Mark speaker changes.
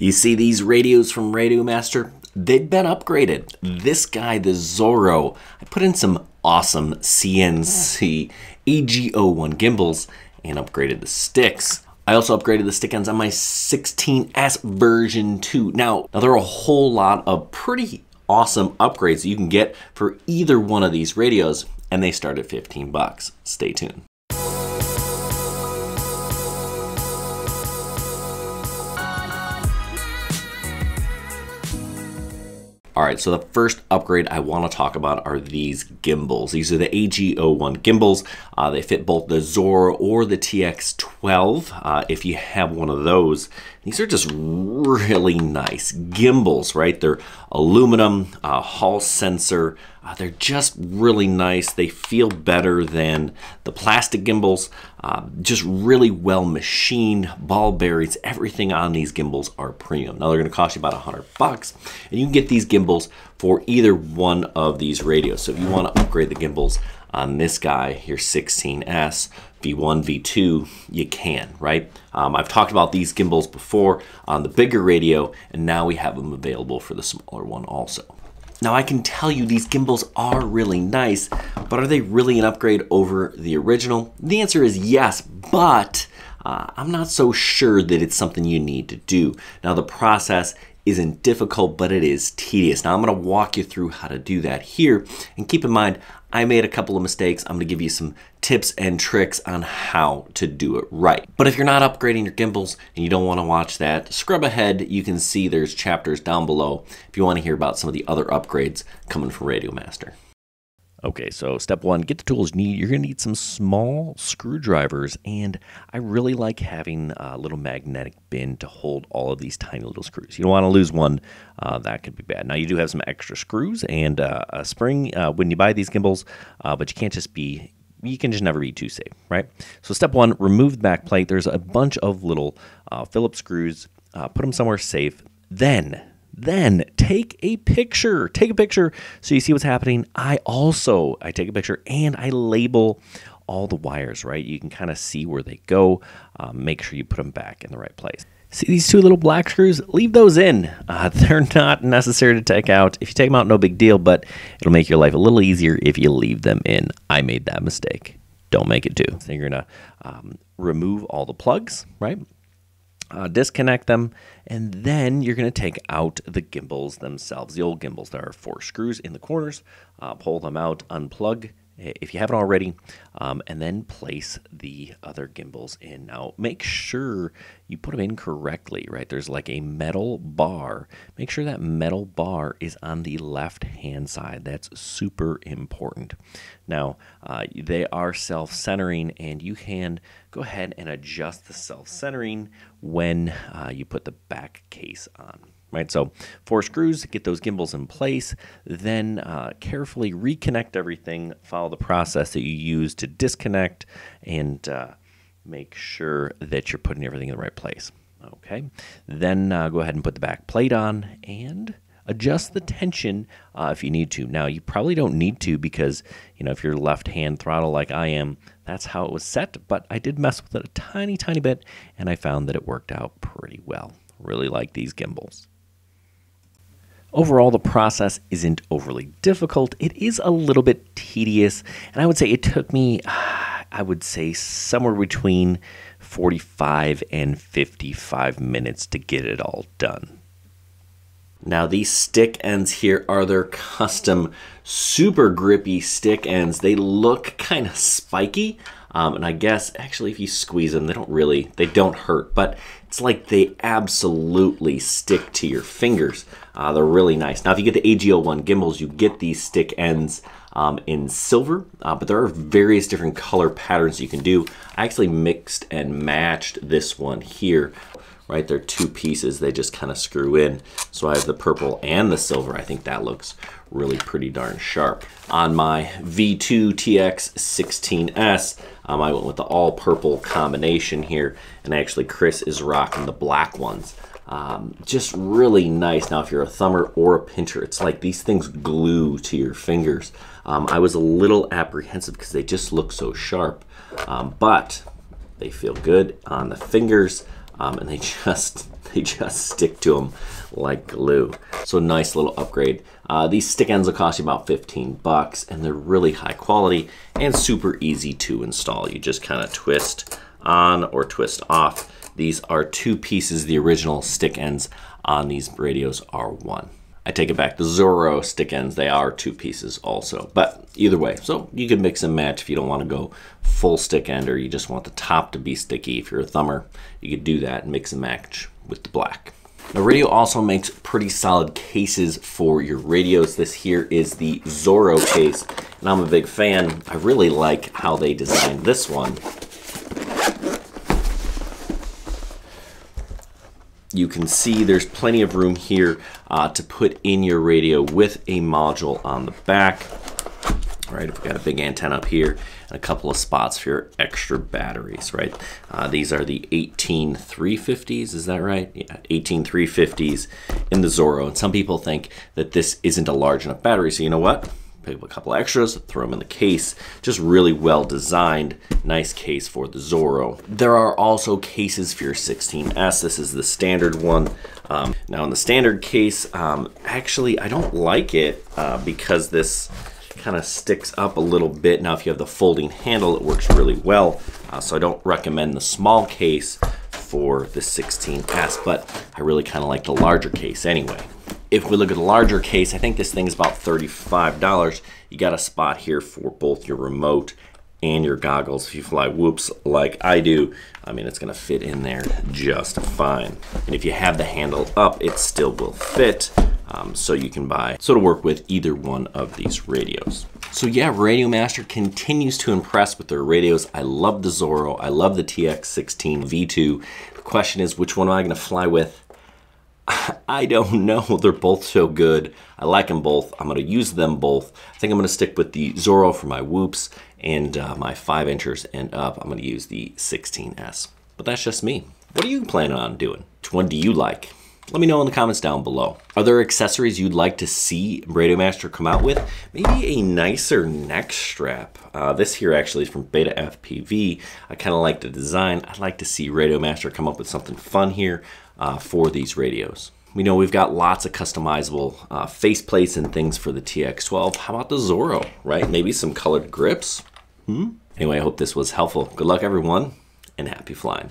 Speaker 1: You see these radios from Radio Master? They've been upgraded. This guy, the Zorro, I put in some awesome CNC AG01 gimbals and upgraded the sticks. I also upgraded the stick ends on my 16S version 2. Now, now there are a whole lot of pretty awesome upgrades you can get for either one of these radios, and they start at 15 bucks. Stay tuned. All right, so the first upgrade I want to talk about are these gimbals. These are the AG01 gimbals. Uh, they fit both the Zorro or the TX12. Uh, if you have one of those, these are just really nice gimbals, right? They're aluminum, uh, Hall sensor. Uh, they're just really nice. They feel better than the plastic gimbals. Uh, just really well machined, ball bearings, everything on these gimbals are premium. Now they're going to cost you about 100 bucks, and you can get these gimbals for either one of these radios. So if you want to upgrade the gimbals on this guy, your 16S, V1, V2, you can, right? Um, I've talked about these gimbals before on the bigger radio, and now we have them available for the smaller one also. Now I can tell you these gimbals are really nice, but are they really an upgrade over the original? The answer is yes, but uh, I'm not so sure that it's something you need to do. Now the process isn't difficult, but it is tedious. Now I'm gonna walk you through how to do that here. And keep in mind, I made a couple of mistakes. I'm gonna give you some tips and tricks on how to do it right. But if you're not upgrading your gimbals and you don't wanna watch that, scrub ahead. You can see there's chapters down below if you wanna hear about some of the other upgrades coming from Radio Master. Okay, so step one, get the tools you need. You're going to need some small screwdrivers, and I really like having a little magnetic bin to hold all of these tiny little screws. You don't want to lose one, uh, that could be bad. Now, you do have some extra screws and uh, a spring uh, when you buy these gimbals, uh, but you can't just be you can just never be too safe, right? So step one, remove the back plate. There's a bunch of little uh, Phillips screws. Uh, put them somewhere safe. Then then take a picture take a picture so you see what's happening. I also i take a picture and i label all the wires right? You can kind of see where they go. Um, make sure you put them back in the right place. See these two little black screws? Leave those in. Uh, they're not necessary to take out. If you take them out no big deal but it'll make your life a little easier if you leave them in. I made that mistake. Don't make it too so you're gonna um, remove all the plugs right uh, disconnect them, and then you're going to take out the gimbals themselves, the old gimbals. There are four screws in the corners. Uh, pull them out, unplug if you haven't already, um, and then place the other gimbals in. Now, make sure you put them in correctly, right? There's like a metal bar. Make sure that metal bar is on the left hand side. That's super important. Now, uh, they are self centering, and you can go ahead and adjust the self centering when uh, you put the back case on right? So four screws, get those gimbals in place, then uh, carefully reconnect everything, follow the process that you use to disconnect, and uh, make sure that you're putting everything in the right place. Okay, then uh, go ahead and put the back plate on and adjust the tension uh, if you need to. Now, you probably don't need to because, you know, if you're left hand throttle like I am, that's how it was set, but I did mess with it a tiny, tiny bit, and I found that it worked out pretty well. Really like these gimbals. Overall, the process isn't overly difficult. It is a little bit tedious, and I would say it took me, I would say, somewhere between 45 and 55 minutes to get it all done. Now, these stick ends here are their custom super grippy stick ends. They look kind of spiky, um, and I guess actually if you squeeze them, they don't really, they don't hurt, but it's like they absolutely stick to your fingers. Uh, they're really nice. Now, if you get the AG01 gimbals, you get these stick ends um, in silver, uh, but there are various different color patterns you can do. I actually mixed and matched this one here right? They're two pieces. They just kind of screw in. So I have the purple and the silver. I think that looks really pretty darn sharp. On my V2 TX 16S, um, I went with the all purple combination here. And actually Chris is rocking the black ones. Um, just really nice. Now, if you're a thumber or a pincher, it's like these things glue to your fingers. Um, I was a little apprehensive because they just look so sharp, um, but they feel good on the fingers. Um, and they just they just stick to them like glue. So nice little upgrade. Uh, these stick ends will cost you about 15 bucks, and they're really high quality and super easy to install. You just kind of twist on or twist off. These are two pieces. The original stick ends on these radios are one. I take it back. The Zorro stick ends, they are two pieces also. But either way, so you can mix and match if you don't want to go full stick end or you just want the top to be sticky. If you're a thumber, you could do that and mix and match with the black. Now Radio also makes pretty solid cases for your radios. This here is the Zorro case, and I'm a big fan. I really like how they designed this one. You can see there's plenty of room here uh, to put in your radio with a module on the back. All right, if we got a big antenna up here and a couple of spots for your extra batteries, right? Uh, these are the 18350s, is that right? Yeah, 18350s in the Zorro. And some people think that this isn't a large enough battery. So you know what? Pick up a couple extras, throw them in the case. Just really well designed, nice case for the Zorro. There are also cases for your 16S. This is the standard one. Um, now in the standard case, um, actually I don't like it uh, because this kind of sticks up a little bit. Now if you have the folding handle, it works really well. Uh, so I don't recommend the small case for the 16S, but I really kind of like the larger case anyway if we look at a larger case, I think this thing is about $35. You got a spot here for both your remote and your goggles. If you fly whoops like I do, I mean, it's gonna fit in there just fine. And if you have the handle up, it still will fit. Um, so you can buy, so to work with either one of these radios. So yeah, Radiomaster continues to impress with their radios. I love the Zorro, I love the TX16 V2. The question is, which one am I gonna fly with? I don't know. They're both so good. I like them both. I'm going to use them both. I think I'm going to stick with the Zorro for my whoops and uh, my 5 inchers and up. I'm going to use the 16S. But that's just me. What are you planning on doing? Which one do you like? Let me know in the comments down below. Are there accessories you'd like to see Radiomaster come out with? Maybe a nicer neck strap. Uh, this here actually is from Beta FPV. I kind of like the design. I'd like to see Radiomaster come up with something fun here uh, for these radios. We know we've got lots of customizable uh, faceplates and things for the TX12. How about the Zorro, right? Maybe some colored grips? Hmm? Anyway, I hope this was helpful. Good luck, everyone, and happy flying.